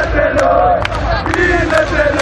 Vive Pelé! Vive Pelé!